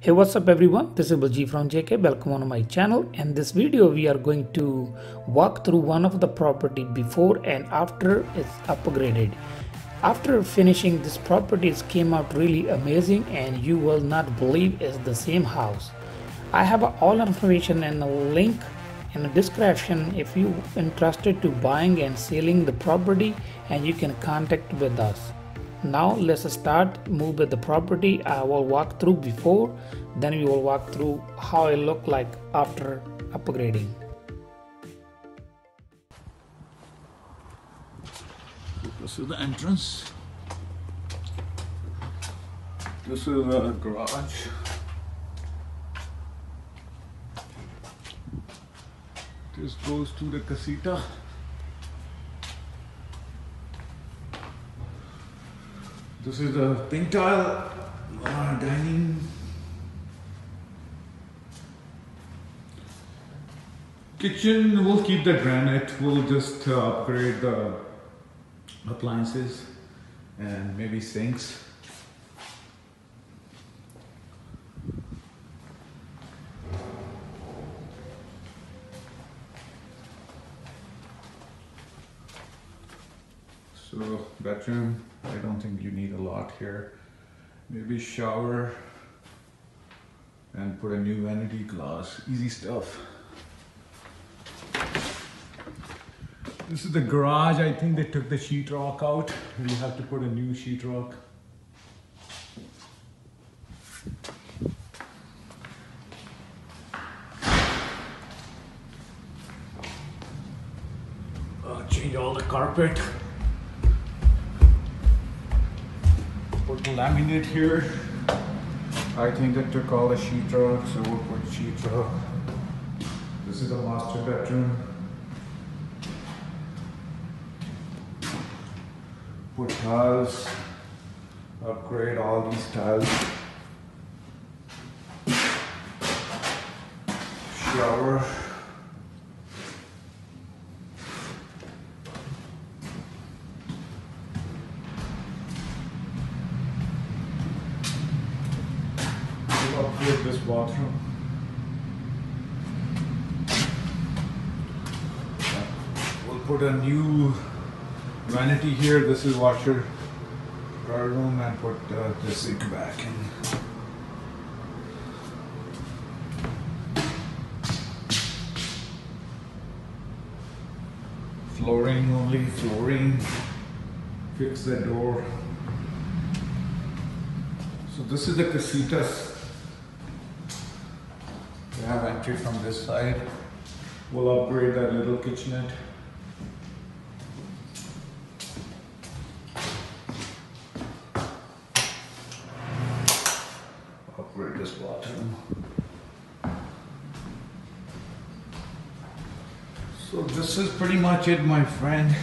Hey what's up everyone? This is Baljit from JK welcome on my channel. And this video we are going to walk through one of the property before and after it's upgraded. After finishing this properties came out really amazing and you will not believe it's the same house. I have all information and a link in the description if you interested to buying and selling the property and you can contact with us now let's start move with the property i will walk through before then we will walk through how it look like after upgrading This is the entrance. This is the garage. This goes to the casita. This is the pink tile uh, dining. Kitchen, we'll keep the granite. We'll just uh, upgrade the appliances and maybe sinks. So bedroom, I don't think you need a lot here. Maybe shower and put a new vanity glass. Easy stuff. This is the garage. I think they took the sheetrock out. We have to put a new sheetrock. Uh, change all the carpet. Put laminate here. I think they took all the sheetrock, so we'll put sheetrock. This is the master bedroom. put tiles, upgrade all these tiles. Shower. We'll this bathroom. We'll put a new vanity here. This is washer guard room and put uh, the sink back in. Flooring only, flooring. Fix the door. So this is the casitas. Have entry from this side. We'll upgrade that little kitchenette. upgrade this bathroom. So this is pretty much it, my friend.